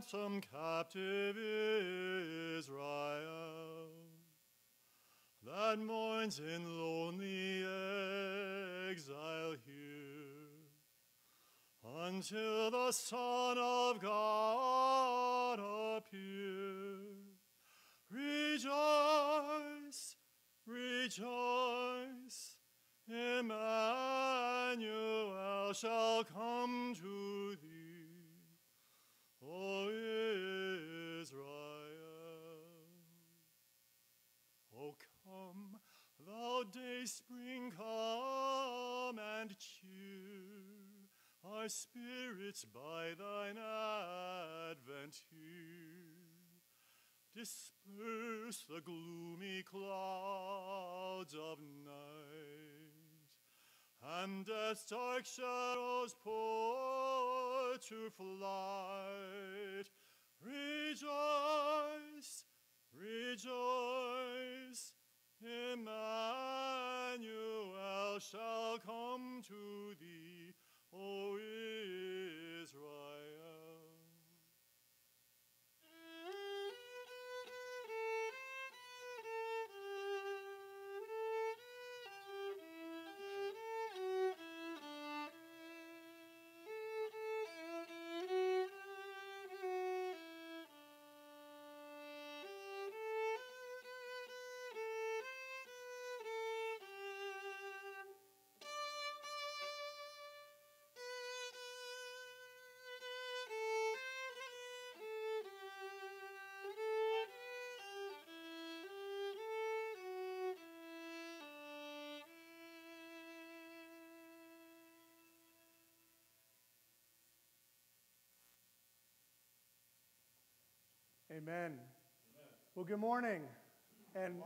ransom captive Israel that mourns in lonely exile here until the Son of God appear. Rejoice, rejoice, Emmanuel shall come and cheer our spirits by thine advent here. Disperse the gloomy clouds of night, and death's dark shadows put to flight. Rejoice, rejoice, Emmanuel shall come to thee, O Israel. Amen. Well, good morning. And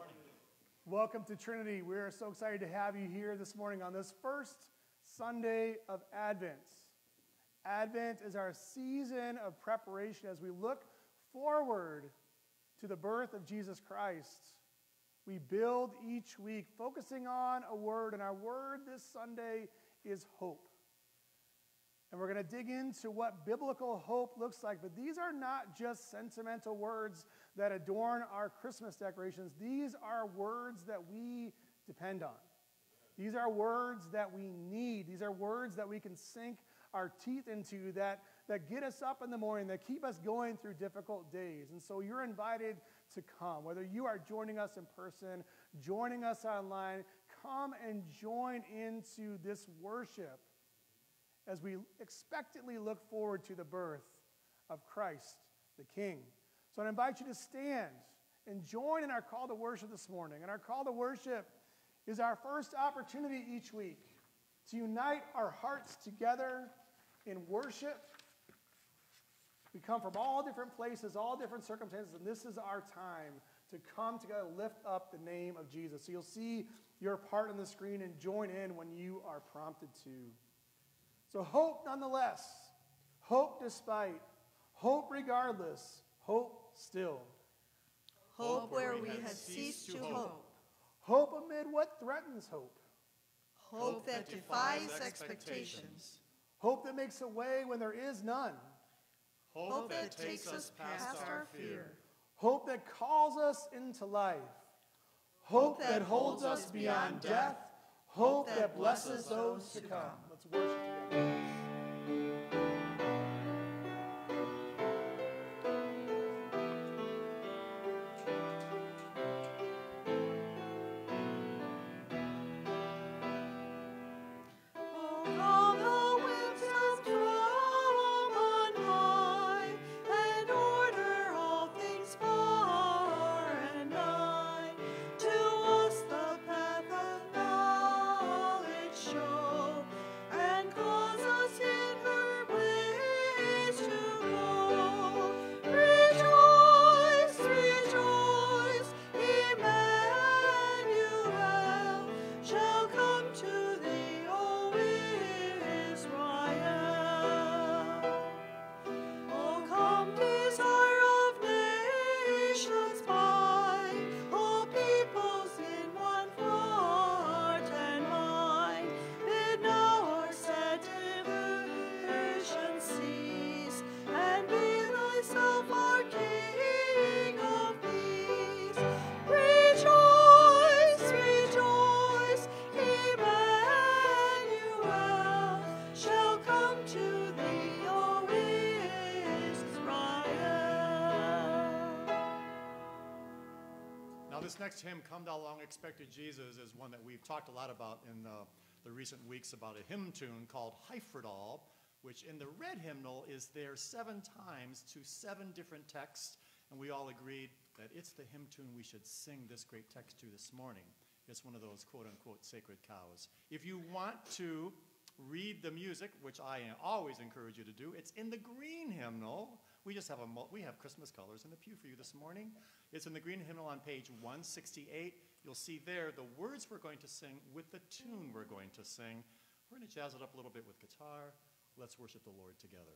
welcome to Trinity. We are so excited to have you here this morning on this first Sunday of Advent. Advent is our season of preparation as we look forward to the birth of Jesus Christ. We build each week focusing on a word, and our word this Sunday is hope. And we're going to dig into what biblical hope looks like. But these are not just sentimental words that adorn our Christmas decorations, these are words that we depend on. These are words that we need. These are words that we can sink our teeth into that, that get us up in the morning, that keep us going through difficult days. And so you're invited to come. Whether you are joining us in person, joining us online, come and join into this worship as we expectantly look forward to the birth of Christ the King. So I invite you to stand and join in our call to worship this morning. And our call to worship is our first opportunity each week to unite our hearts together in worship. We come from all different places, all different circumstances, and this is our time to come together, lift up the name of Jesus. So you'll see your part on the screen and join in when you are prompted to. So, hope nonetheless, hope despite, hope regardless, hope still. Hope where we had ceased to hope. Hope amid what threatens hope. Hope that defies expectations. Hope that makes a way when there is none. Hope that takes us past our fear. Hope that calls us into life. Hope that holds us beyond death. Hope that blesses those to come. Let's worship Thank you. This next hymn, Come Thou Long Expected Jesus, is one that we've talked a lot about in the recent weeks about a hymn tune called Hyfrydol, which in the red hymnal is there seven times to seven different texts, and we all agreed that it's the hymn tune we should sing this great text to this morning. It's one of those quote unquote sacred cows. If you want to read the music, which I always encourage you to do, it's in the green hymnal. We just have a we have Christmas colors in the pew for you this morning. It's in the green hymnal on page 168. You'll see there the words we're going to sing with the tune we're going to sing. We're going to jazz it up a little bit with guitar. Let's worship the Lord together.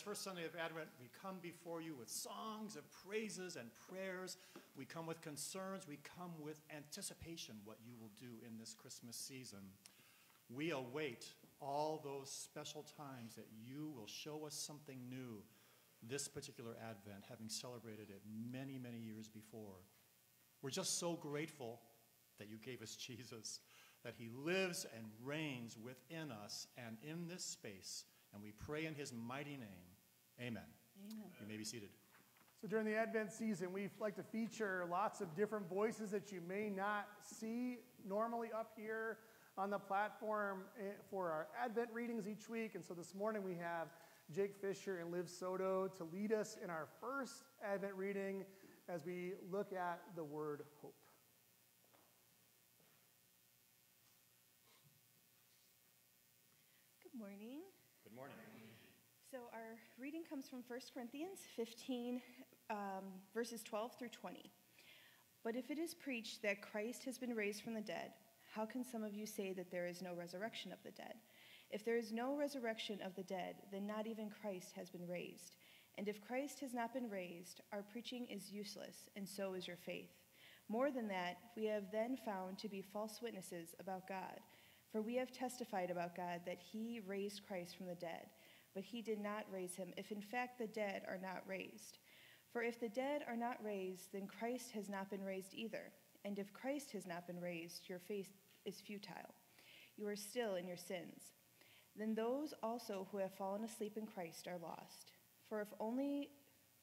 First Sunday of Advent, we come before you with songs of praises and prayers. We come with concerns. We come with anticipation what you will do in this Christmas season. We await all those special times that you will show us something new this particular Advent, having celebrated it many, many years before. We're just so grateful that you gave us Jesus, that he lives and reigns within us and in this space. And we pray in his mighty name. Amen. Amen. You may be seated. So during the Advent season, we like to feature lots of different voices that you may not see normally up here on the platform eh, for our Advent readings each week. And so this morning we have Jake Fisher and Liv Soto to lead us in our first Advent reading as we look at the word hope. Good morning. Good morning. So, our reading comes from 1 Corinthians 15, um, verses 12 through 20. But if it is preached that Christ has been raised from the dead, how can some of you say that there is no resurrection of the dead? If there is no resurrection of the dead, then not even Christ has been raised. And if Christ has not been raised, our preaching is useless, and so is your faith. More than that, we have then found to be false witnesses about God. For we have testified about God that he raised Christ from the dead but he did not raise him, if in fact the dead are not raised. For if the dead are not raised, then Christ has not been raised either. And if Christ has not been raised, your faith is futile. You are still in your sins. Then those also who have fallen asleep in Christ are lost. For if only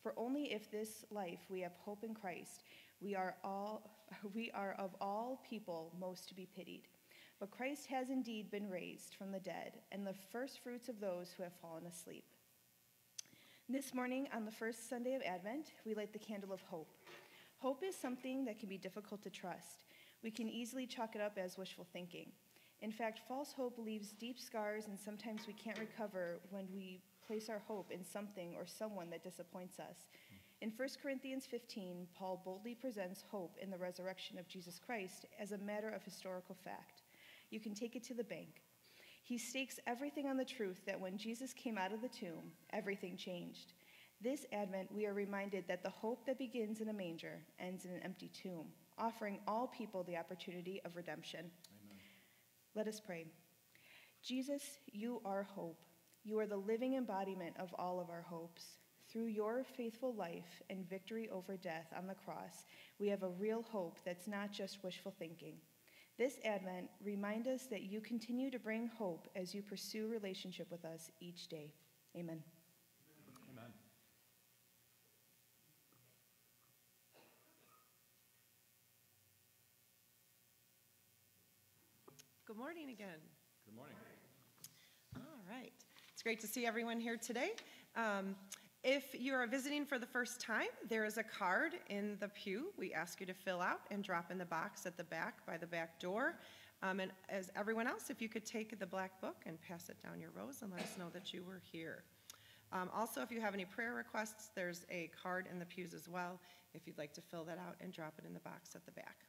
for only if this life we have hope in Christ, we are all we are of all people most to be pitied. But Christ has indeed been raised from the dead, and the first fruits of those who have fallen asleep. This morning, on the first Sunday of Advent, we light the candle of hope. Hope is something that can be difficult to trust. We can easily chalk it up as wishful thinking. In fact, false hope leaves deep scars, and sometimes we can't recover when we place our hope in something or someone that disappoints us. In 1 Corinthians 15, Paul boldly presents hope in the resurrection of Jesus Christ as a matter of historical fact. You can take it to the bank. He stakes everything on the truth that when Jesus came out of the tomb, everything changed. This Advent, we are reminded that the hope that begins in a manger ends in an empty tomb, offering all people the opportunity of redemption. Amen. Let us pray. Jesus, you are hope. You are the living embodiment of all of our hopes. Through your faithful life and victory over death on the cross, we have a real hope that's not just wishful thinking. This Advent, remind us that you continue to bring hope as you pursue relationship with us each day. Amen. Amen. Good morning again. Good morning. All right. It's great to see everyone here today. Um, if you are visiting for the first time, there is a card in the pew we ask you to fill out and drop in the box at the back by the back door. Um, and as everyone else, if you could take the black book and pass it down your rows and let us know that you were here. Um, also, if you have any prayer requests, there's a card in the pews as well if you'd like to fill that out and drop it in the box at the back.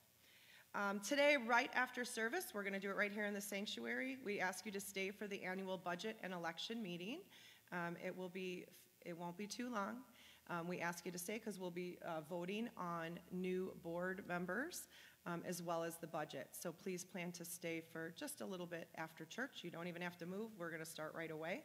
Um, today, right after service, we're going to do it right here in the sanctuary. We ask you to stay for the annual budget and election meeting. Um, it will be, it won't be too long. Um, we ask you to stay because we'll be uh, voting on new board members um, as well as the budget. So please plan to stay for just a little bit after church. You don't even have to move. We're going to start right away.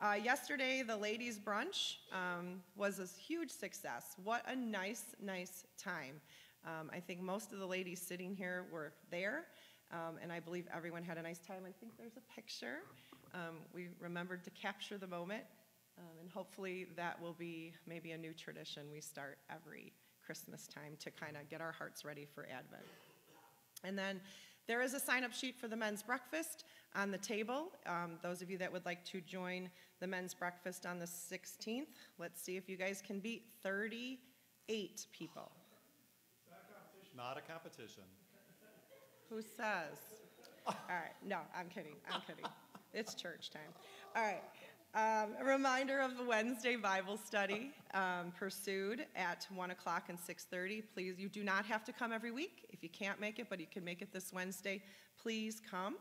Uh, yesterday, the ladies' brunch um, was a huge success. What a nice, nice time. Um, I think most of the ladies sitting here were there, um, and I believe everyone had a nice time. I think there's a picture. Um, we remembered to capture the moment, um, and hopefully that will be maybe a new tradition we start every Christmas time to kind of get our hearts ready for Advent. And then there is a sign up sheet for the men's breakfast on the table. Um, those of you that would like to join the men's breakfast on the 16th, let's see if you guys can beat 38 people. Not a competition. Who says? All right, no, I'm kidding. I'm kidding. It's church time. All right. Um, a reminder of the Wednesday Bible study um, pursued at one o'clock and six thirty. Please, you do not have to come every week. If you can't make it, but you can make it this Wednesday, please come.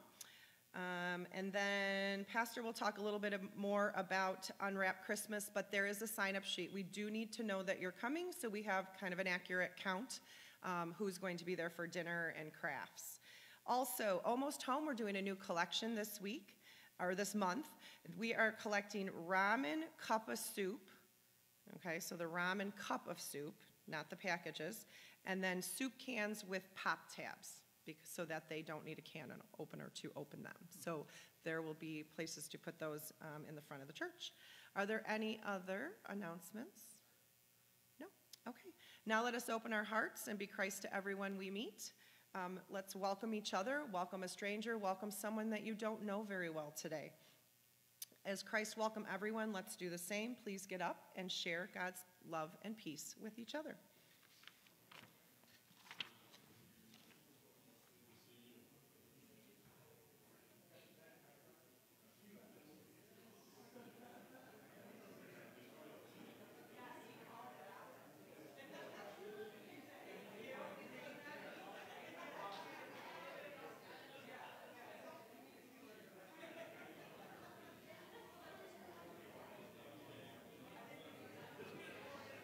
Um, and then Pastor will talk a little bit more about Unwrap Christmas, but there is a sign up sheet. We do need to know that you're coming, so we have kind of an accurate count um, who's going to be there for dinner and crafts. Also, Almost Home, we're doing a new collection this week or this month. We are collecting ramen cup of soup. Okay, so the ramen cup of soup, not the packages, and then soup cans with pop tabs because, so that they don't need a can opener to open them. So there will be places to put those um, in the front of the church. Are there any other announcements? No? Okay. Now let us open our hearts and be Christ to everyone we meet. Um, let's welcome each other, welcome a stranger, welcome someone that you don't know very well today. As Christ welcome everyone, let's do the same. Please get up and share God's love and peace with each other.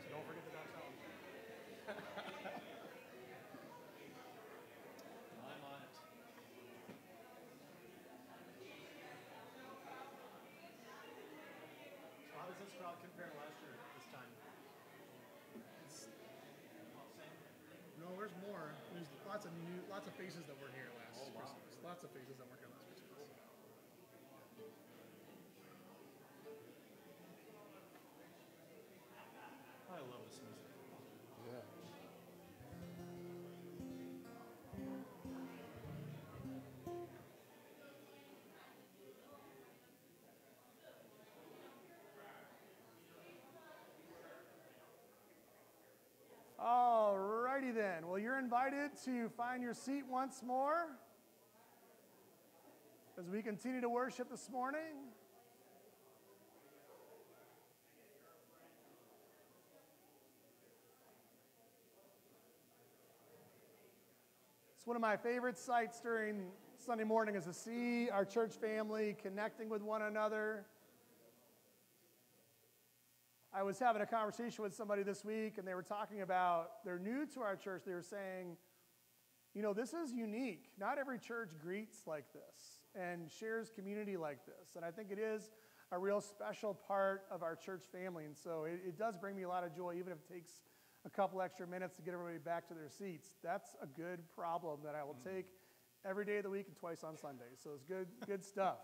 So don't forget the downtown. I'm on it. So how does this crowd compare to last year at this time? No, there's more. There's lots of new, lots of faces that were here last oh, Christmas. Lots of faces that were invited to find your seat once more as we continue to worship this morning. It's one of my favorite sights during Sunday morning is to see our church family connecting with one another. I was having a conversation with somebody this week, and they were talking about they're new to our church. They were saying, you know, this is unique. Not every church greets like this and shares community like this. And I think it is a real special part of our church family. And so it, it does bring me a lot of joy, even if it takes a couple extra minutes to get everybody back to their seats. That's a good problem that I will mm. take every day of the week and twice on Sunday. So it's good, good stuff.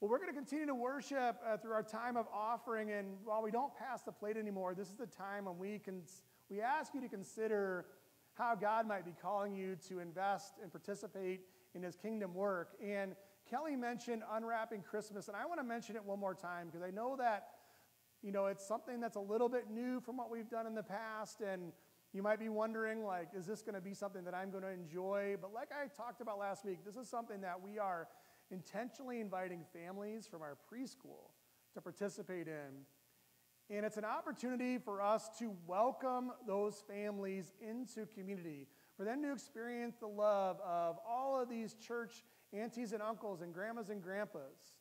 Well, we're going to continue to worship uh, through our time of offering. And while we don't pass the plate anymore, this is the time when we, can, we ask you to consider how God might be calling you to invest and participate in his kingdom work. And Kelly mentioned unwrapping Christmas, and I want to mention it one more time because I know that, you know, it's something that's a little bit new from what we've done in the past, and you might be wondering, like, is this going to be something that I'm going to enjoy? But like I talked about last week, this is something that we are intentionally inviting families from our preschool to participate in. And it's an opportunity for us to welcome those families into community, for them to experience the love of all of these church aunties and uncles and grandmas and grandpas.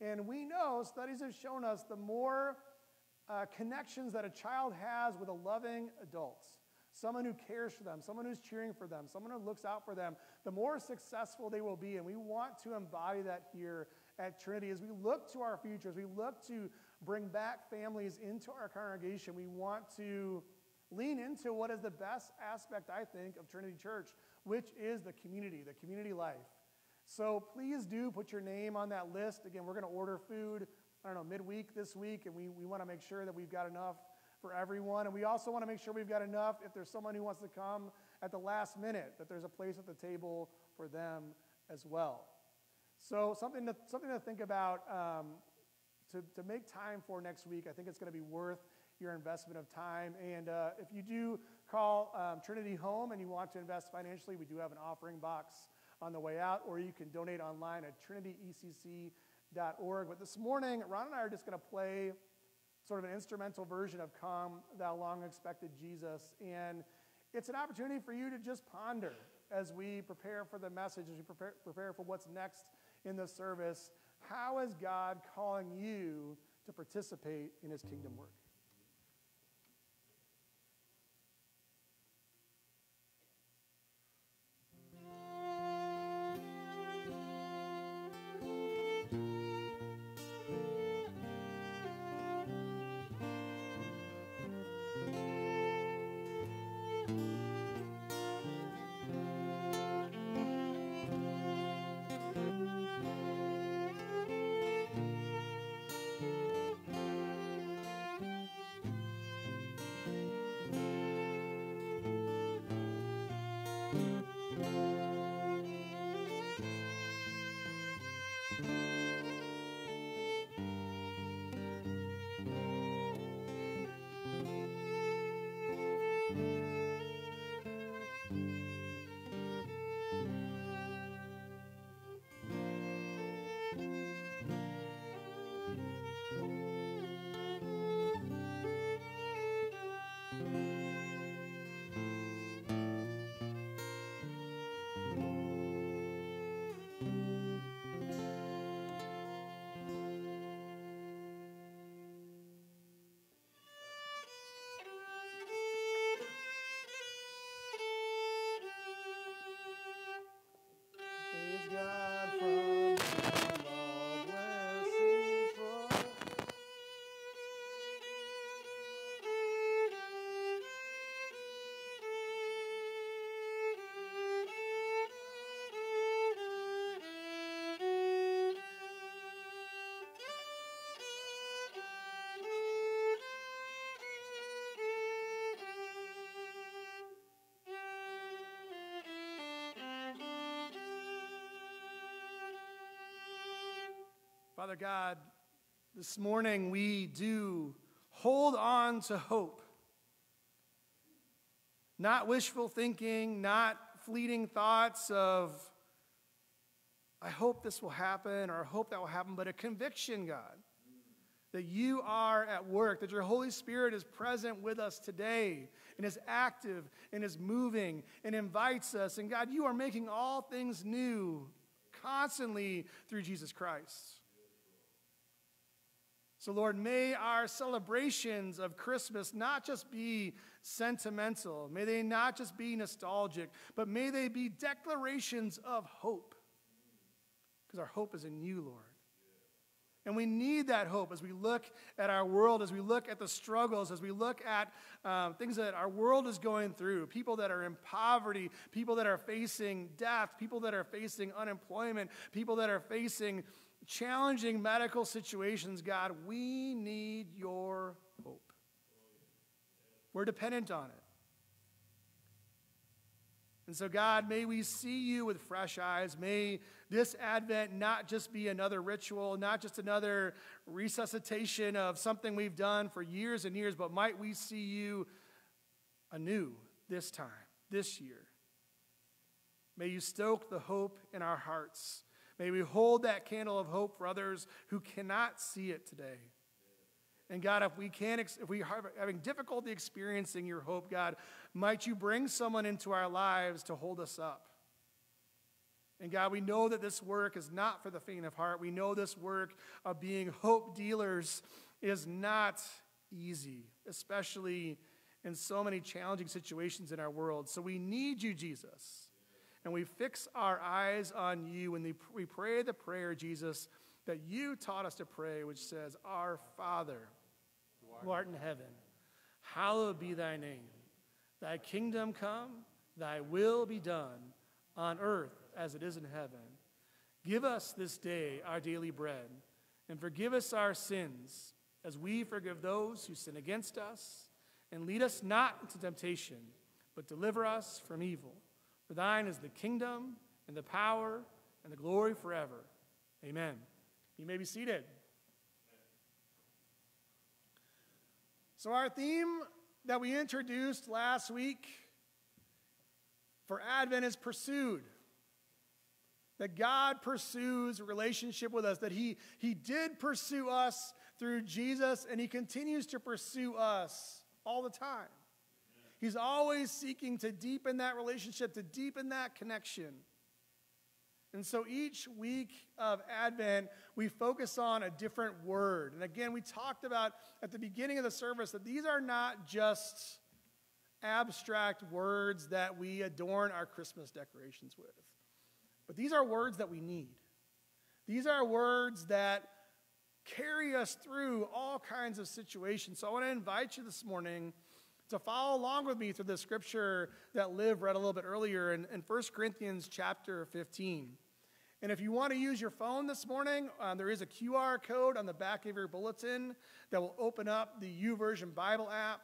And we know, studies have shown us, the more uh, connections that a child has with a loving adult, someone who cares for them, someone who's cheering for them, someone who looks out for them, the more successful they will be. And we want to embody that here at Trinity as we look to our future, as we look to bring back families into our congregation. We want to lean into what is the best aspect, I think, of Trinity Church, which is the community, the community life. So please do put your name on that list. Again, we're going to order food, I don't know, midweek this week, and we, we want to make sure that we've got enough for everyone. And we also want to make sure we've got enough if there's someone who wants to come at the last minute, that there's a place at the table for them as well. So, something to, something to think about um, to, to make time for next week. I think it's going to be worth your investment of time. And uh, if you do call um, Trinity home and you want to invest financially, we do have an offering box on the way out, or you can donate online at trinityecc.org. But this morning, Ron and I are just going to play sort of an instrumental version of Come, Thou Long Expected Jesus. And it's an opportunity for you to just ponder as we prepare for the message, as we prepare, prepare for what's next in the service. How is God calling you to participate in his kingdom work? Father God, this morning we do hold on to hope. Not wishful thinking, not fleeting thoughts of, I hope this will happen or I hope that will happen, but a conviction, God, that you are at work, that your Holy Spirit is present with us today and is active and is moving and invites us. And God, you are making all things new constantly through Jesus Christ. So, Lord, may our celebrations of Christmas not just be sentimental, may they not just be nostalgic, but may they be declarations of hope. Because our hope is in you, Lord. And we need that hope as we look at our world, as we look at the struggles, as we look at um, things that our world is going through people that are in poverty, people that are facing death, people that are facing unemployment, people that are facing challenging medical situations. God, we need your hope. We're dependent on it. And so, God, may we see you with fresh eyes. May this Advent not just be another ritual, not just another resuscitation of something we've done for years and years, but might we see you anew this time, this year. May you stoke the hope in our hearts. May we hold that candle of hope for others who cannot see it today. And God, if we can, if we are having difficulty experiencing your hope, God, might you bring someone into our lives to hold us up. And God, we know that this work is not for the faint of heart. We know this work of being hope dealers is not easy, especially in so many challenging situations in our world. So we need you, Jesus. And we fix our eyes on you and we pray the prayer, Jesus, that you taught us to pray, which says, Our Father, who art in heaven, hallowed be thy name. Thy kingdom come, thy will be done on earth as it is in heaven. Give us this day our daily bread, and forgive us our sins as we forgive those who sin against us. And lead us not into temptation, but deliver us from evil. For thine is the kingdom, and the power, and the glory forever. Amen. You may be seated. So, our theme that we introduced last week for Advent is pursued. That God pursues a relationship with us, that he, he did pursue us through Jesus, and He continues to pursue us all the time. He's always seeking to deepen that relationship, to deepen that connection. And so each week of Advent, we focus on a different word. And again, we talked about at the beginning of the service that these are not just abstract words that we adorn our Christmas decorations with. But these are words that we need. These are words that carry us through all kinds of situations. So I want to invite you this morning to follow along with me through the scripture that Liv read a little bit earlier in, in 1 Corinthians chapter 15. And if you want to use your phone this morning, um, there is a QR code on the back of your bulletin that will open up the YouVersion Bible app.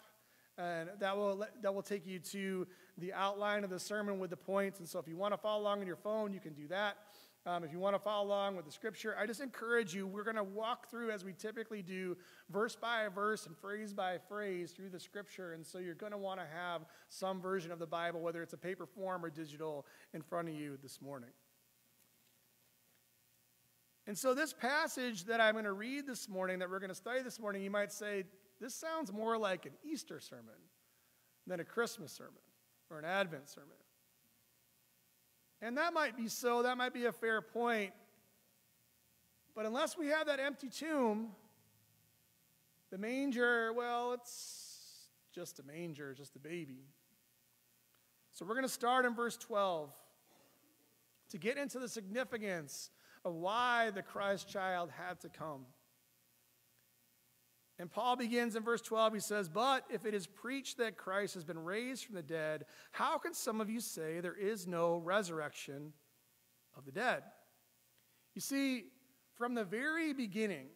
And that will, that will take you to the outline of the sermon with the points. And so if you want to follow along on your phone, you can do that. Um, if you want to follow along with the scripture, I just encourage you. We're going to walk through, as we typically do, verse by verse and phrase by phrase through the scripture. And so you're going to want to have some version of the Bible, whether it's a paper form or digital, in front of you this morning. And so, this passage that I'm going to read this morning, that we're going to study this morning, you might say, this sounds more like an Easter sermon than a Christmas sermon or an Advent sermon. And that might be so, that might be a fair point. But unless we have that empty tomb, the manger, well, it's just a manger, just a baby. So we're going to start in verse 12 to get into the significance of why the Christ child had to come. And Paul begins in verse 12. He says, But if it is preached that Christ has been raised from the dead, how can some of you say there is no resurrection of the dead? You see, from the very beginning,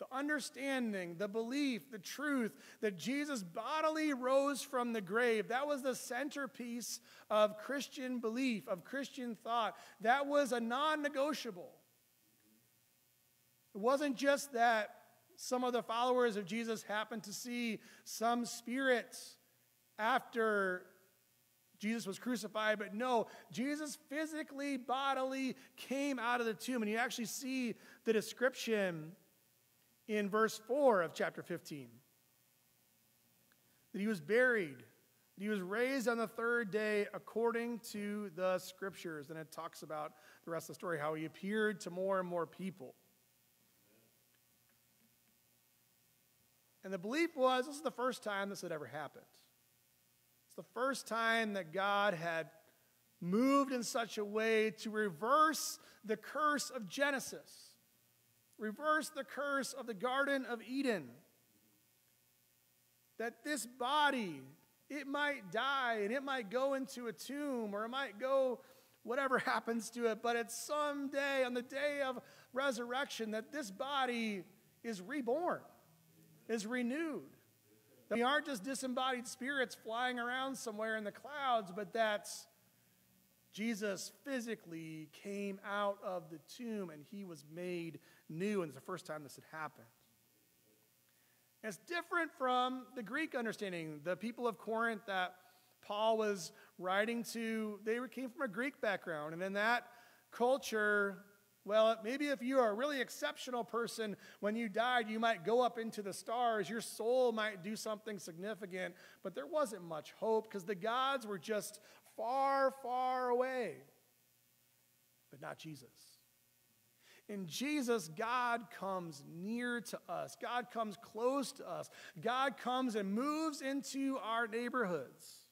the understanding, the belief, the truth that Jesus bodily rose from the grave, that was the centerpiece of Christian belief, of Christian thought. That was a non negotiable. It wasn't just that some of the followers of Jesus happened to see some spirits after Jesus was crucified, but no, Jesus physically, bodily came out of the tomb. And you actually see the description in verse 4 of chapter 15 that he was buried, that he was raised on the third day according to the scriptures. And it talks about the rest of the story, how he appeared to more and more people. And the belief was this is the first time this had ever happened. It's the first time that God had moved in such a way to reverse the curse of Genesis, reverse the curse of the Garden of Eden. That this body, it might die and it might go into a tomb or it might go whatever happens to it, but it's someday on the day of resurrection that this body is reborn, is renewed. That we aren't just disembodied spirits flying around somewhere in the clouds, but that's Jesus physically came out of the tomb and he was made new, and it's the first time this had happened. It's different from the Greek understanding. The people of Corinth that Paul was writing to, they came from a Greek background. And in that culture, well, maybe if you are a really exceptional person, when you died, you might go up into the stars. Your soul might do something significant, but there wasn't much hope because the gods were just far, far away. But not Jesus. In Jesus, God comes near to us. God comes close to us. God comes and moves into our neighborhoods.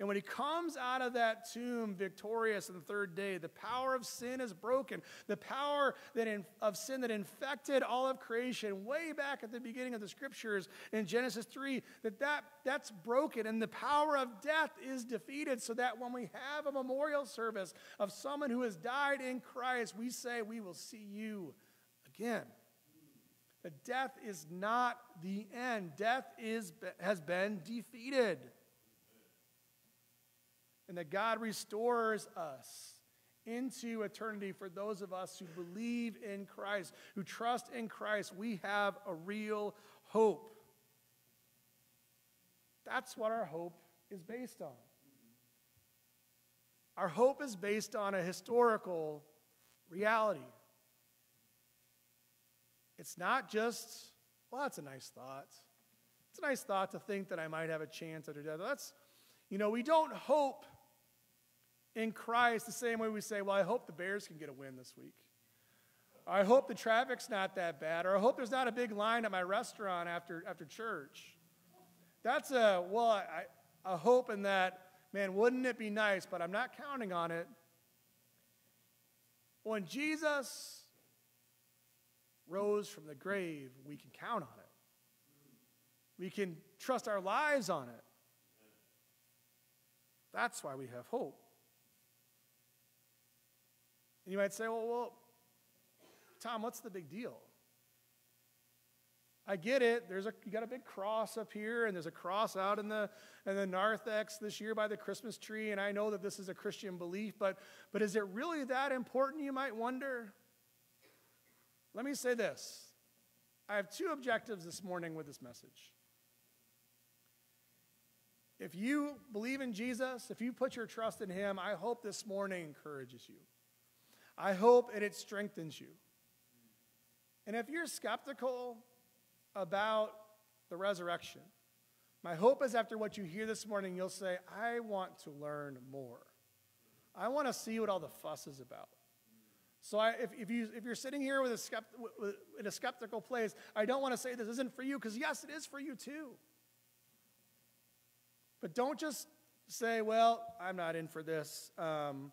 And when he comes out of that tomb victorious on the third day, the power of sin is broken. The power that in, of sin that infected all of creation way back at the beginning of the scriptures in Genesis 3, that, that that's broken. And the power of death is defeated so that when we have a memorial service of someone who has died in Christ, we say, We will see you again. That death is not the end, death is, has been defeated and that God restores us into eternity for those of us who believe in Christ, who trust in Christ. We have a real hope. That's what our hope is based on. Our hope is based on a historical reality. It's not just, well, that's a nice thought. It's a nice thought to think that I might have a chance after death. That's, you know, we don't hope in Christ the same way we say, Well, I hope the Bears can get a win this week. I hope the traffic's not that bad, or I hope there's not a big line at my restaurant after, after church. That's a, well, I, a hope in that, man, wouldn't it be nice, but I'm not counting on it. When Jesus rose from the grave, we can count on it. We can trust our lives on it. That's why we have hope. And you might say, well, well, Tom, what's the big deal? I get it. There's a you got a big cross up here, and there's a cross out in the in the narthex this year by the Christmas tree, and I know that this is a Christian belief, but but is it really that important? You might wonder. Let me say this. I have two objectives this morning with this message. If you believe in Jesus, if you put your trust in Him, I hope this morning encourages you. I hope and it strengthens you. And if you're skeptical about the resurrection, my hope is after what you hear this morning, you'll say, I want to learn more. I want to see what all the fuss is about. So I, if, if, you, if you're sitting here with a skept, with, in a skeptical place, I don't want to say this isn't for you, because yes, it is for you too. But don't just say, well, I'm not in for this. Um,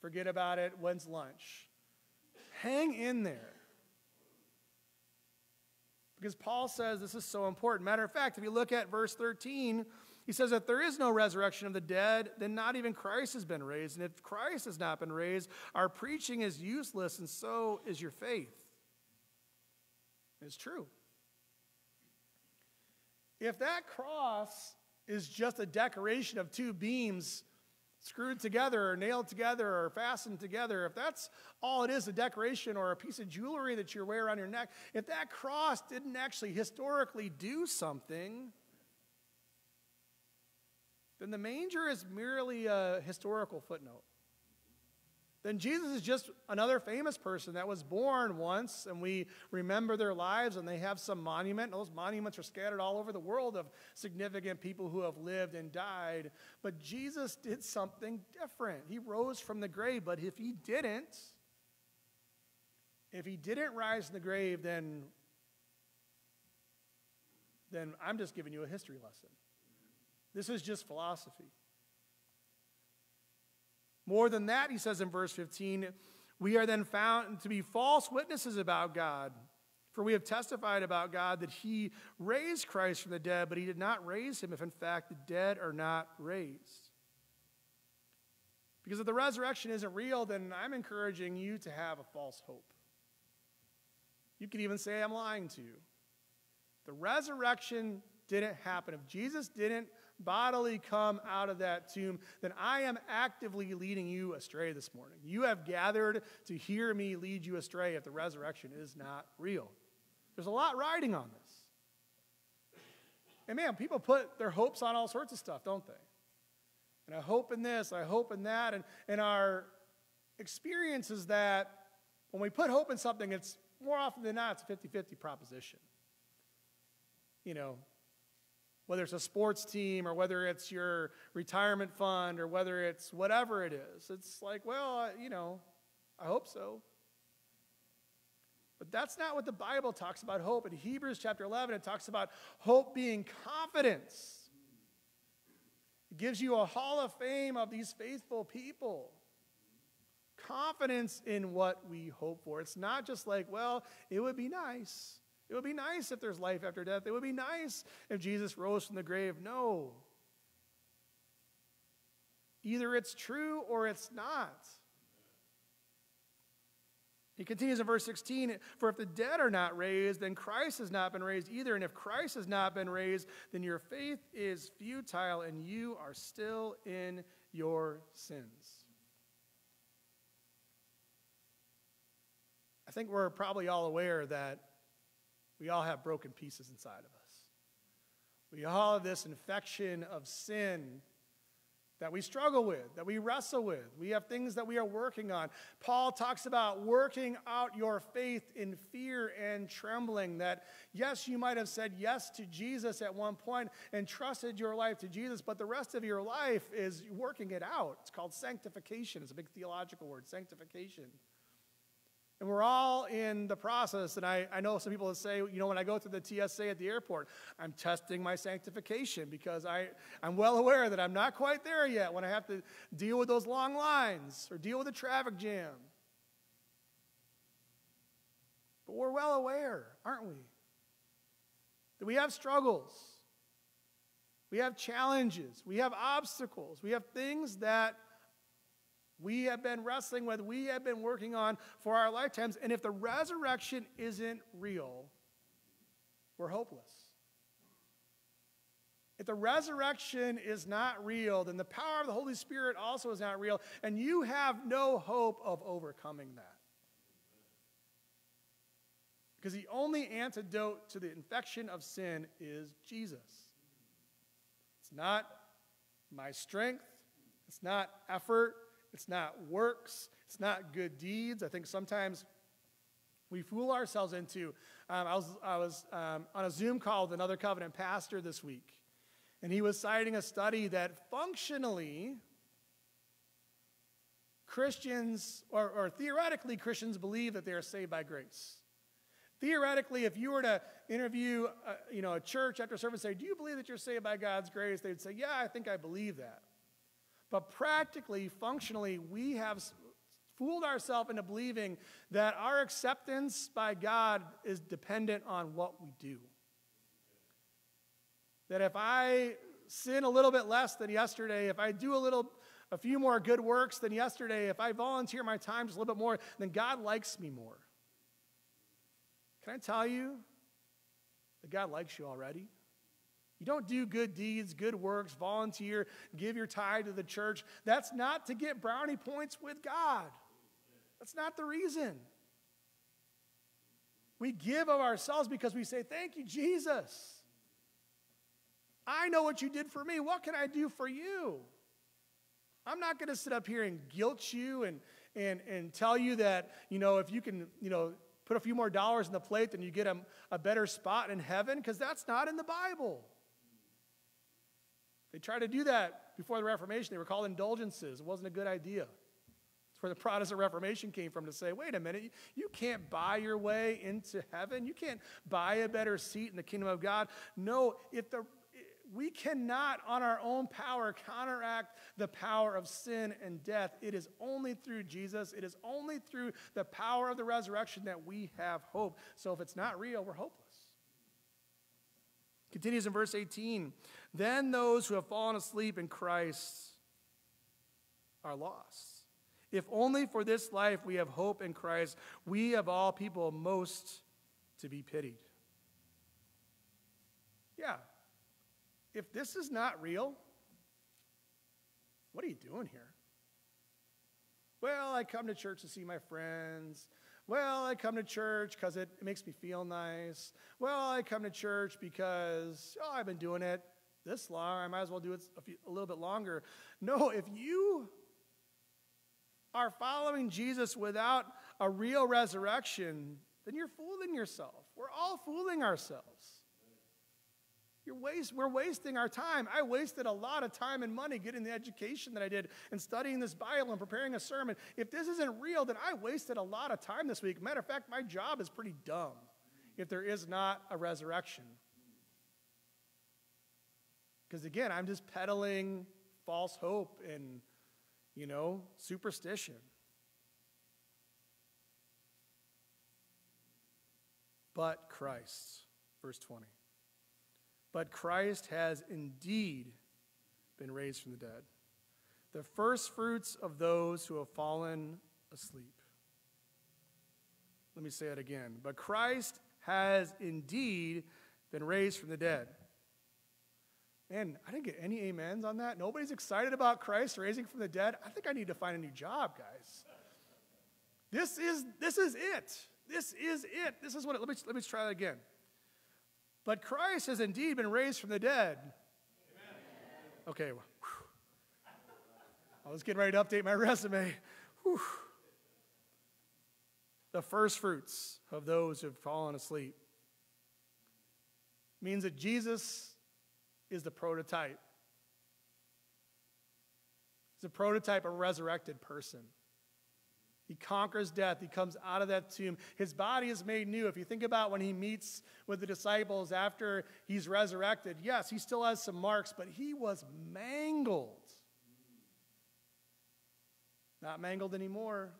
Forget about it. When's lunch? Hang in there. Because Paul says this is so important. Matter of fact, if you look at verse 13, he says that there is no resurrection of the dead, then not even Christ has been raised. And if Christ has not been raised, our preaching is useless, and so is your faith. It's true. If that cross is just a decoration of two beams screwed together or nailed together or fastened together, if that's all it is, a decoration or a piece of jewelry that you wear on your neck, if that cross didn't actually historically do something, then the manger is merely a historical footnote then Jesus is just another famous person that was born once, and we remember their lives, and they have some monument. Those monuments are scattered all over the world of significant people who have lived and died. But Jesus did something different. He rose from the grave, but if he didn't, if he didn't rise from the grave, then, then I'm just giving you a history lesson. This is just philosophy. More than that, he says in verse 15, we are then found to be false witnesses about God. For we have testified about God that he raised Christ from the dead, but he did not raise him if in fact the dead are not raised. Because if the resurrection isn't real, then I'm encouraging you to have a false hope. You could even say I'm lying to you. The resurrection didn't happen. If Jesus didn't bodily come out of that tomb, then I am actively leading you astray this morning. You have gathered to hear me lead you astray if the resurrection is not real. There's a lot riding on this. And man, people put their hopes on all sorts of stuff, don't they? And I hope in this, I hope in that. And, and our experience is that when we put hope in something, it's more often than not, it's a 50 50 proposition. You know, whether it's a sports team or whether it's your retirement fund or whether it's whatever it is. It's like, well, you know, I hope so. But that's not what the Bible talks about hope. In Hebrews chapter 11, it talks about hope being confidence. It gives you a hall of fame of these faithful people. Confidence in what we hope for. It's not just like, well, it would be nice. It would be nice if there's life after death. It would be nice if Jesus rose from the grave. No. Either it's true or it's not. He continues in verse 16 For if the dead are not raised, then Christ has not been raised either. And if Christ has not been raised, then your faith is futile and you are still in your sins. I think we're probably all aware that we all have broken pieces inside of us. We all have this infection of sin that we struggle with, that we wrestle with. We have things that we are working on. Paul talks about working out your faith in fear and trembling. That, yes, you might have said yes to Jesus at one point and trusted your life to Jesus, but the rest of your life is working it out. It's called sanctification, it's a big theological word sanctification. And we're all in the process. And I, I know some people that say, you know, when I go through the TSA at the airport, I'm testing my sanctification because I, I'm well aware that I'm not quite there yet when I have to deal with those long lines or deal with a traffic jam. But we're well aware, aren't we? That we have struggles, we have challenges, we have obstacles, we have things that we have been wrestling with, we have been working on for our lifetimes. And if the resurrection isn't real, we're hopeless. If the resurrection is not real, then the power of the Holy Spirit also is not real, and you have no hope of overcoming that. Because the only antidote to the infection of sin is Jesus. It's not my strength, it's not effort, it's not works. It's not good deeds. I think sometimes we fool ourselves into. Um, I was, I was um, on a Zoom call with another covenant pastor this week, and he was citing a study that functionally, Christians, or, or theoretically, Christians believe that they are saved by grace. Theoretically, if you were to interview a, uh, you know, a church after service, say, Do you believe that you're saved by God's grace? They'd say, Yeah, I think I believe that. But practically, functionally, we have fooled ourselves into believing that our acceptance by God is dependent on what we do. That if I sin a little bit less than yesterday, if I do a little a few more good works than yesterday, if I volunteer my time just a little bit more, then God likes me more. Can I tell you that God likes you already? You don't do good deeds, good works, volunteer, give your tithe to the church. That's not to get brownie points with God. That's not the reason. We give of ourselves because we say, Thank you, Jesus. I know what you did for me. What can I do for you? I'm not going to sit up here and guilt you and, and, and tell you that, you know, if you can, you know, put a few more dollars in the plate, then you get a, a better spot in heaven, because that's not in the Bible. They tried to do that before the Reformation. They were called indulgences. It wasn't a good idea. It's where the Protestant Reformation came from to say, wait a minute, you can't buy your way into heaven. You can't buy a better seat in the kingdom of God. No, if the We cannot, on our own power, counteract the power of sin and death. It is only through Jesus, it is only through the power of the resurrection that we have hope. So if it's not real, we're hopeless. Continues in verse 18 Then those who have fallen asleep in Christ are lost. If only for this life we have hope in Christ, we of all people most to be pitied. Yeah. If this is not real, what are you doing here? Well, I come to church to see my friends. Well, I come to church because it, makes me feel nice. Well, I come to church because, oh, I've been doing it this long. I might as well do it a, few, a little bit longer. No, if you are following Jesus without a real resurrection, then you're fooling yourself. We're all fooling ourselves. You're waste, we're wasting our time. I wasted a lot of time and money getting the education that I did and studying this Bible and preparing a sermon. If this isn't real, then I wasted a lot of time this week. Matter of fact, my job is pretty dumb if there is not a resurrection. Because again, I'm just peddling false hope and, you know, superstition. But Christ, verse 20. But Christ has indeed been raised from the dead, the first fruits of those who have fallen asleep. Let me say it again. But Christ has indeed been raised from the dead. Man, I didn't get any amens on that. Nobody's excited about Christ raising from the dead. I think I need to find a new job, guys. This is, this is it. This is it. This is what it, let me, let me try that again. But Christ has indeed been raised from the dead. Amen. Okay. I was getting ready to update my resume. Whew. The first fruits of those who have fallen asleep means that Jesus is the prototype. He's a prototype a resurrected person. He conquers death. He comes out of that tomb. His body is made new. If you think about when he meets with the disciples after he's resurrected, yes, he still has some marks, but he was mangled. Not mangled anymore.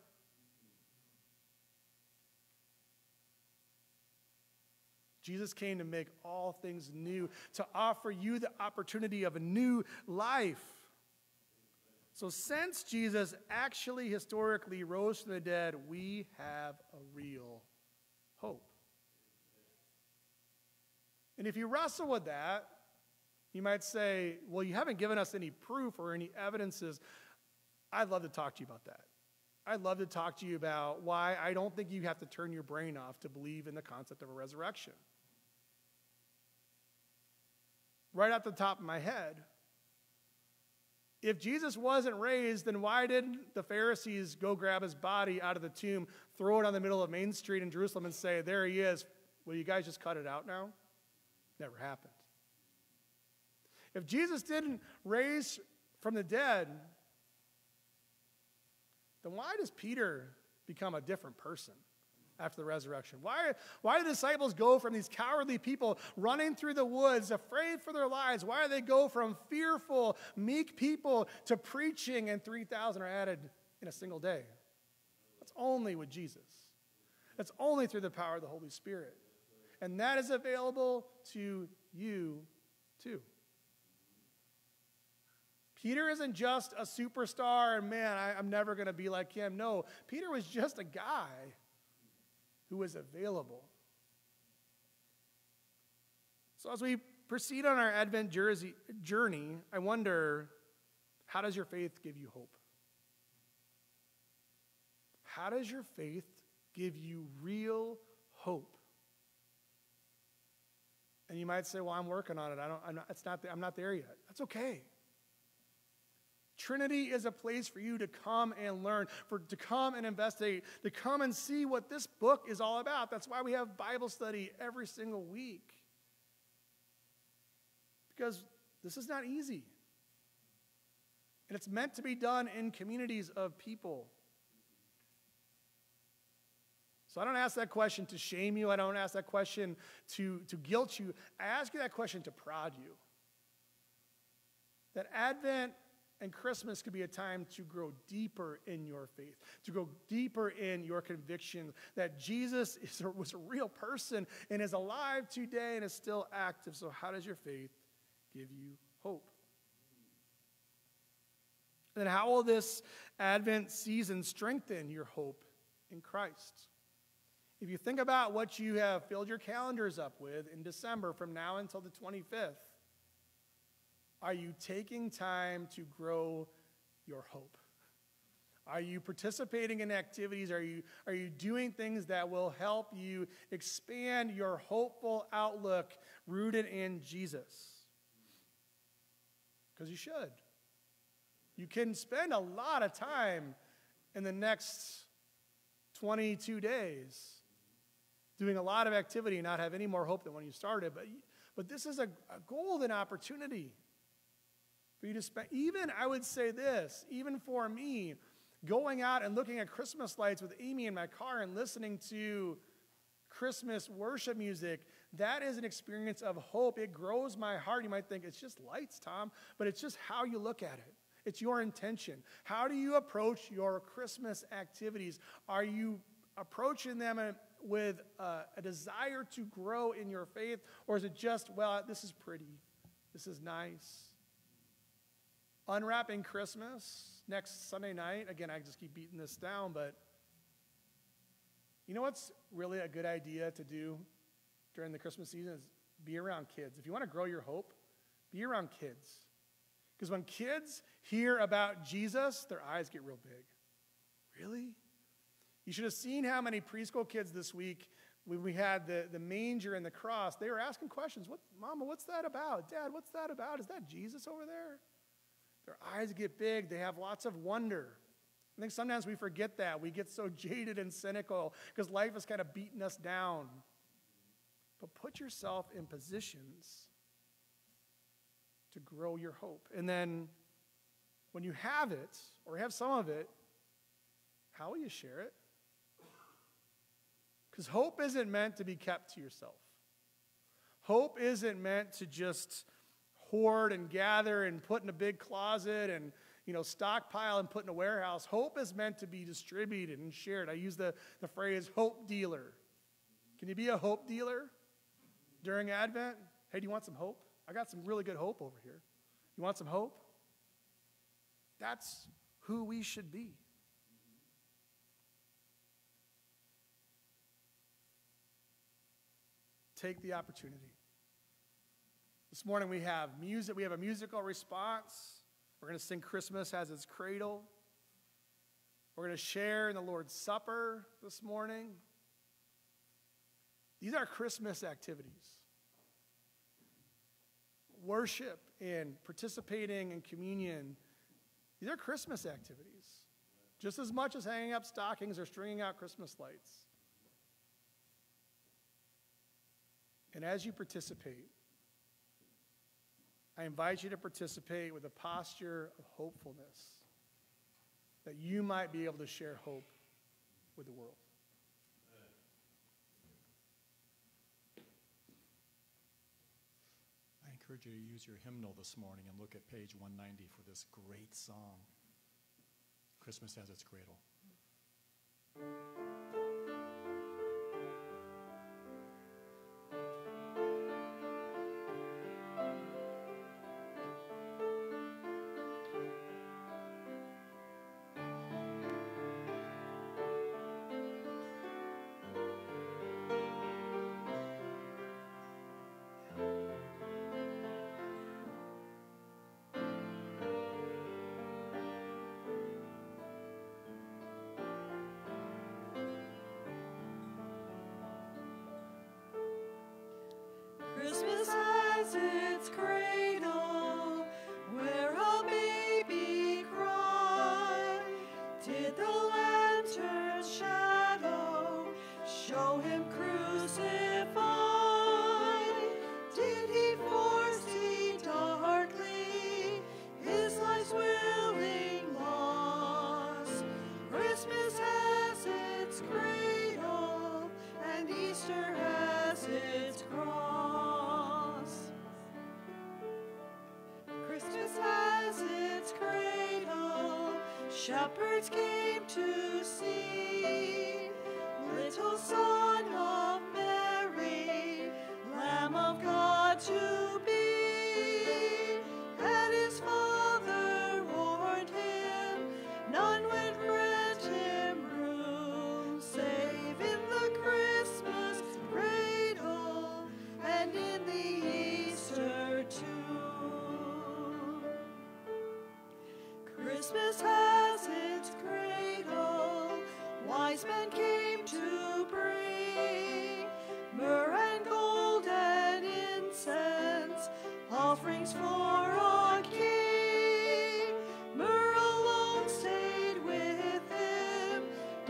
Jesus came to make all things new, to offer you the opportunity of a new life. So, since Jesus actually historically rose from the dead, we have a real hope. And if you wrestle with that, you might say, Well, you haven't given us any proof or any evidences. I'd love to talk to you about that. I'd love to talk to you about why I don't think you have to turn your brain off to believe in the concept of a resurrection. Right off the top of my head, if Jesus wasn't raised, then why didn't the Pharisees go grab his body out of the tomb, throw it on the middle of Main Street in Jerusalem, and say, There he is. Will you guys just cut it out now? Never happened. If Jesus didn't raise from the dead, then why does Peter become a different person? After the resurrection? Why, why do disciples go from these cowardly people running through the woods, afraid for their lives? Why do they go from fearful, meek people to preaching and 3,000 are added in a single day? That's only with Jesus. That's only through the power of the Holy Spirit. And that is available to you too. Peter isn't just a superstar and man, I, am never going to be like him. No, Peter was just a guy who is available. So, as we proceed on our Advent journey, I wonder how does your faith give you hope? How does your faith give you real hope? And you might say, "Well, I'm working on it. I don't. I'm not, it's not. I'm not there yet." That's okay. Trinity is a place for you to come and learn, for to come and investigate, to come and see what this book is all about. That's why we have Bible study every single week. Because this is not easy. And it's meant to be done in communities of people. So I don't ask that question to shame you. I don't ask that question to, to guilt you. I ask you that question to prod you. That Advent and Christmas could be a time to grow deeper in your faith, to go deeper in your conviction that Jesus a, was a real person and is alive today and is still active. So, how does your faith give you hope? And how will this Advent season strengthen your hope in Christ? If you think about what you have filled your calendars up with in December from now until the 25th, are you taking time to grow your hope? Are you participating in activities? Are you, are you doing things that will help you expand your hopeful outlook rooted in Jesus? Because you should. You can spend a lot of time in the next 22 days doing a lot of activity and not have any more hope than when you started. But, but this is a, a golden opportunity for you to spend, even I would say this, even for me, going out and looking at Christmas lights with Amy in my car and listening to Christmas worship music, that is an experience of hope. It grows my heart. You might think it's just lights, Tom, but it's just how you look at it. It's your intention. How do you approach your Christmas activities? Are you approaching them uh, with a, a desire to grow in your faith, or is it just, well, this is pretty, this is nice? Unwrapping Christmas next Sunday night. Again, I just keep beating this down, but you know what's really a good idea to do during the Christmas season is be around kids. If you want to grow your hope, be around kids. Because when kids hear about Jesus, their eyes get real big. Really? You should have seen how many preschool kids this week, when we had the, the manger and the cross, they were asking questions. What, Mama, what's that about? Dad, what's that about? Is that Jesus over there? Their eyes get big, they have lots of wonder. I think sometimes we forget that. We get so jaded and cynical because life is kind of beating us down. But put yourself in positions to grow your hope. And then when you have it, or have some of it, how will you share it? Because hope isn't meant to be kept to yourself. Hope isn't meant to just hoard and gather and put in a big closet and you know stockpile and put in a warehouse. Hope is meant to be distributed and shared. I use the, the phrase hope dealer. Can you be a hope dealer during advent? Hey do you want some hope? I got some really good hope over here. You want some hope? That's who we should be. Take the opportunity this morning we have music, we have a musical response. We're going to sing Christmas has its cradle. We're going to share in the Lord's Supper this morning. These are Christmas activities. Worship and participating in communion, these are Christmas activities. Just as much as hanging up stockings or stringing out Christmas lights. And as you participate, I invite you to participate with a posture of hopefulness that you might be able to share hope with the world. I encourage you to use your hymnal this morning and look at page 190 for this great song Christmas has its cradle. Shepherds came to see little son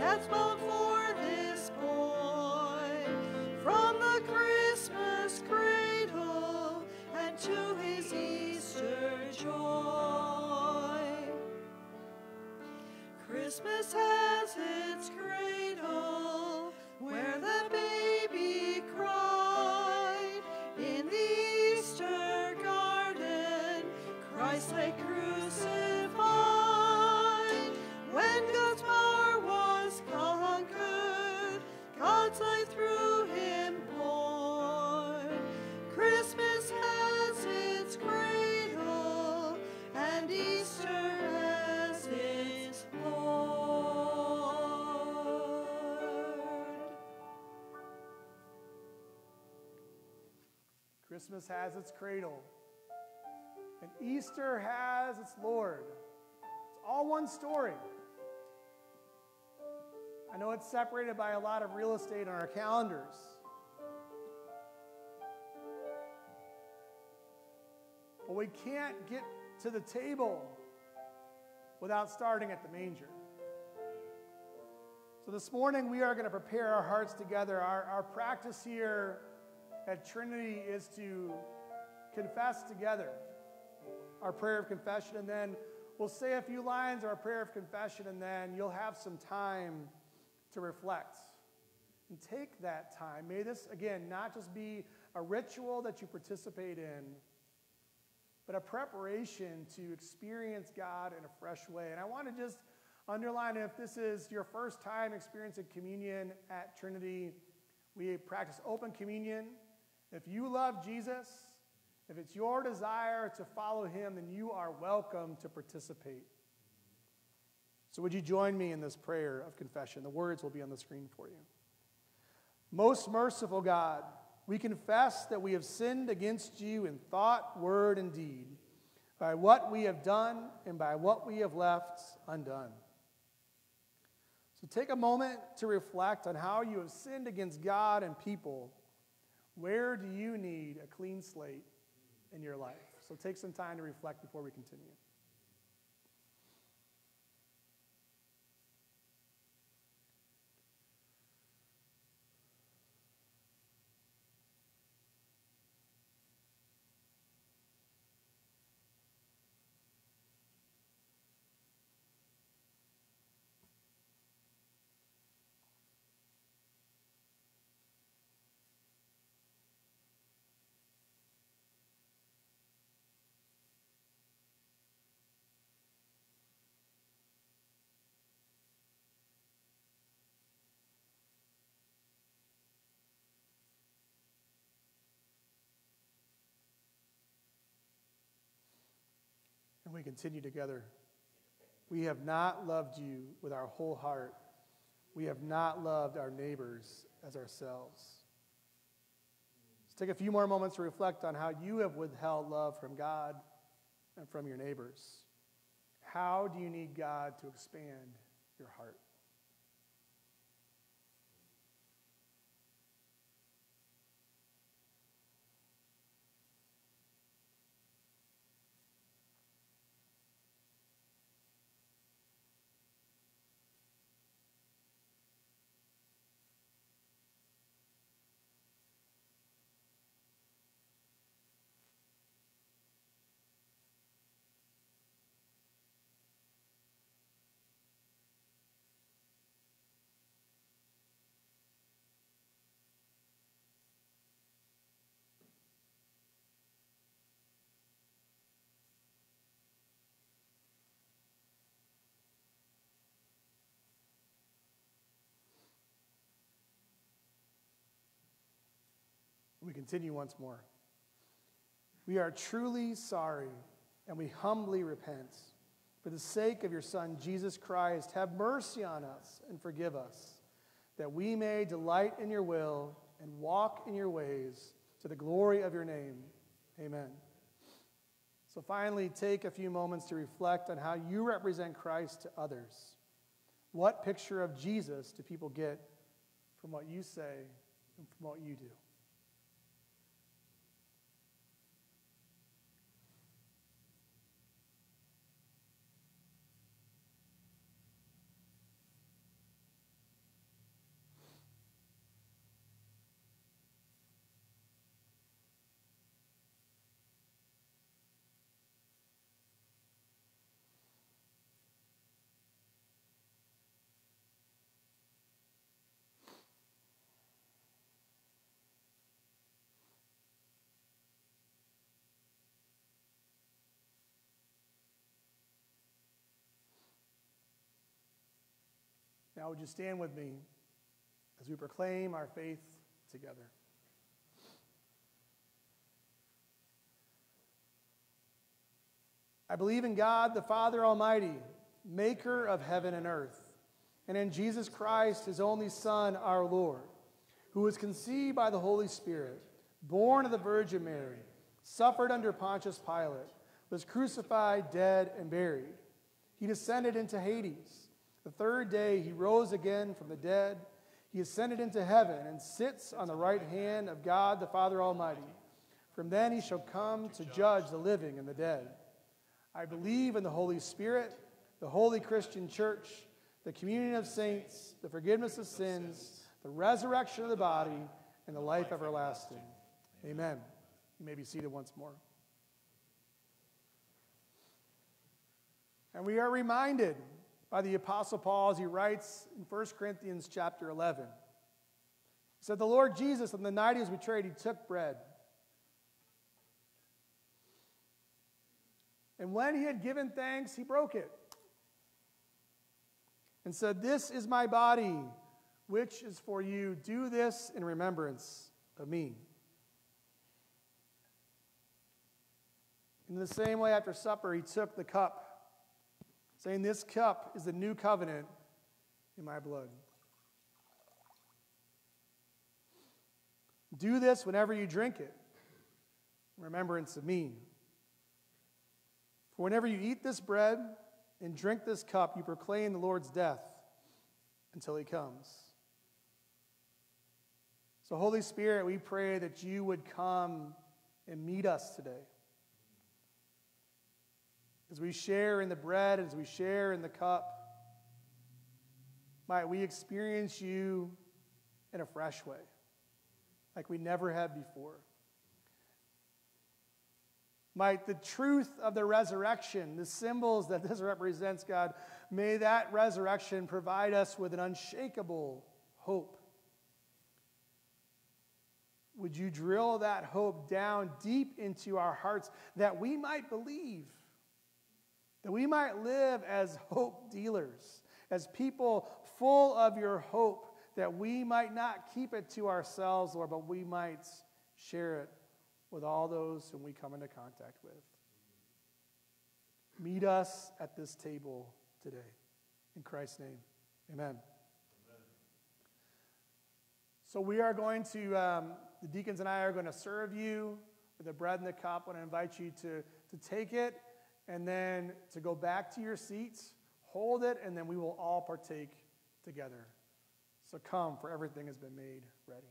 him, death's Christmas has its cradle, and Easter has its Lord. It's all one story. I know it's separated by a lot of real estate on our calendars. But we can't get to the table without starting at the manger. So this morning, we are going to prepare our hearts together. Our, our practice here at Trinity is to confess together our prayer of confession, and then we'll say a few lines our prayer of confession, and then you'll have some time to reflect. And take that time. May this, again, not just be a ritual that you participate in, but a preparation to experience God in a fresh way. And I want to just underline if this is your first time experiencing communion at Trinity, we practice open communion. If you love Jesus, if it's your desire to follow him, then you are welcome to participate. So, would you join me in this prayer of confession? The words will be on the screen for you. Most merciful God, we confess that we have sinned against you in thought, word, and deed, by what we have done and by what we have left undone. So take a moment to reflect on how you have sinned against God and people. Where do you need a clean slate in your life? So take some time to reflect before we continue. And we continue together. We have not loved you with our whole heart. We have not loved our neighbors as ourselves. Let's take a few more moments to reflect on how you have withheld love from God and from your neighbors. How do you need God to expand your heart? We continue once more. We are truly sorry and we humbly repent. For the sake of your Son, Jesus Christ, have mercy on us and forgive us, that we may delight in your will and walk in your ways to the glory of your name. Amen. So, finally, take a few moments to reflect on how you represent Christ to others. What picture of Jesus do people get from what you say and from what you do? Now, would you stand with me as we proclaim our faith together? I believe in God, the Father Almighty, maker of heaven and earth, and in Jesus Christ, his only Son, our Lord, who was conceived by the Holy Spirit, born of the Virgin Mary, suffered under Pontius Pilate, was crucified, dead, and buried. He descended into Hades. The third day he rose again from the dead. He ascended into heaven and sits on the right hand of God the Father Almighty. From then he shall come to judge the living and the dead. I believe in the Holy Spirit, the holy Christian church, the communion of saints, the forgiveness of sins, the resurrection of the body, and the life everlasting. Amen. You may be seated once more. And we are reminded by the Apostle Paul as he writes in 1 Corinthians chapter 11. He said, The Lord Jesus, on the night he was betrayed, he took bread. And when he had given thanks, he broke it and said, This is my body, which is for you. Do this in remembrance of me. In the same way, after supper, he took the cup saying, This cup is the new covenant in my blood. Do this whenever you drink it, remembrance of me. For whenever you eat this bread and drink this cup, you proclaim the Lord's death until he comes. So, Holy Spirit, we pray that you would come and meet us today as we share in the bread, as we share in the cup, might we experience you in a fresh way, like we never have before. Might the truth of the resurrection, the symbols that this represents, God, may that resurrection provide us with an unshakable hope. Would you drill that hope down deep into our hearts that we might believe? That we might live as hope dealers, as people full of your hope, that we might not keep it to ourselves, Lord, but we might share it with all those whom we come into contact with. Meet us at this table today. In Christ's name, amen. amen. So, we are going to, um, the deacons and I are going to serve you with the bread and the cup. I want to invite you to, to take it and then to go back to your seats, hold it, and then we will all partake together. So come, for everything has been made ready.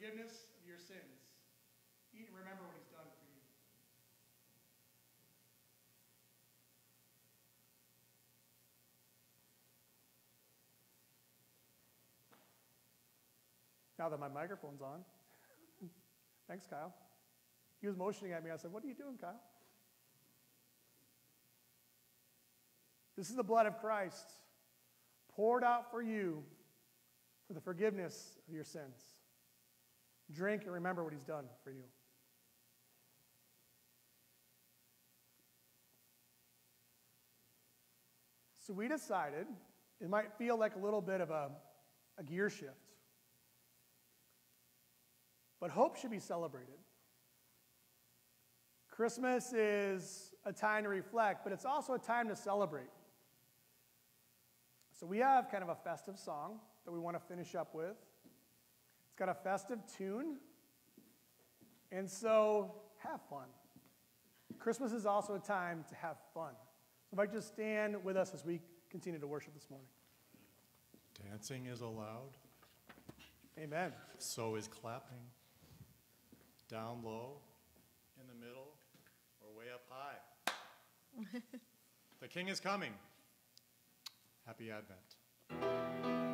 Forgiveness of your sins. Eat and remember what he's done for you. Now that my microphone's on. Thanks, Kyle. He was motioning at me. I said, What are you doing, Kyle? This is the blood of Christ poured out for you for the forgiveness of your sins. Drink and remember what he's done for you. So we decided it might feel like a little bit of a, a gear shift. But hope should be celebrated. Christmas is a time to reflect, but it's also a time to celebrate. So we have kind of a festive song that we want to finish up with. It's got a festive tune. And so have fun. Christmas is also a time to have fun. So if I just stand with us as we continue to worship this morning. Dancing is allowed, Amen. so is clapping. Down low, in the middle, or way up high. the King is coming. Happy Advent.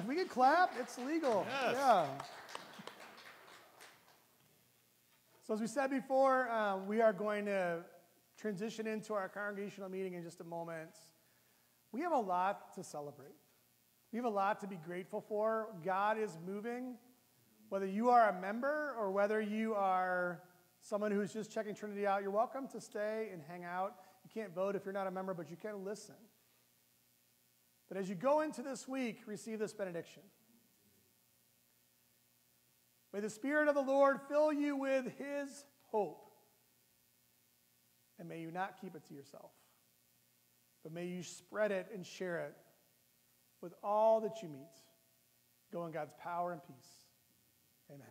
we can clap, it's legal. Yes. Yeah. So, as we said before, uh, we are going to transition into our congregational meeting in just a moment. We have a lot to celebrate. We have a lot to be grateful for. God is moving. Whether you are a member or whether you are someone who's just checking Trinity out, you're welcome to stay and hang out. You can't vote if you're not a member, but you can listen. But as you go into this week, receive this benediction. May the Spirit of the Lord fill you with His hope. And may you not keep it to yourself, but may you spread it and share it with all that you meet. Go in God's power and peace. Amen.